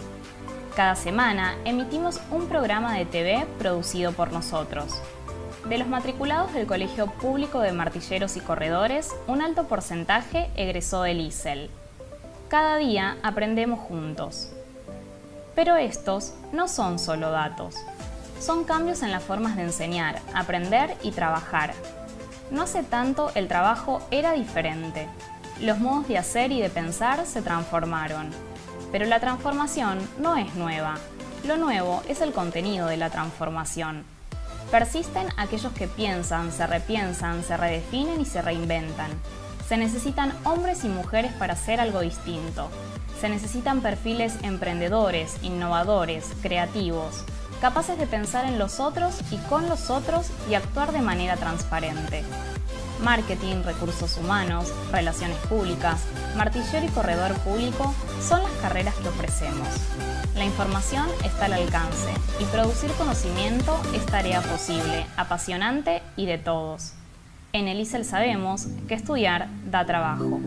Cada semana emitimos un programa de TV producido por nosotros. De los matriculados del Colegio Público de Martilleros y Corredores, un alto porcentaje egresó del ISEL. Cada día aprendemos juntos. Pero estos no son solo datos. Son cambios en las formas de enseñar, aprender y trabajar. No hace tanto el trabajo era diferente. Los modos de hacer y de pensar se transformaron. Pero la transformación no es nueva. Lo nuevo es el contenido de la transformación. Persisten aquellos que piensan, se repiensan, se redefinen y se reinventan. Se necesitan hombres y mujeres para hacer algo distinto. Se necesitan perfiles emprendedores, innovadores, creativos, capaces de pensar en los otros y con los otros y actuar de manera transparente. marketing, recursos humanos, relaciones públicas, martillero y corredor público son las carreras que ofrecemos. La información está al alcance y producir conocimiento es tarea posible, apasionante y de todos. En el ISEL sabemos que estudiar da trabajo.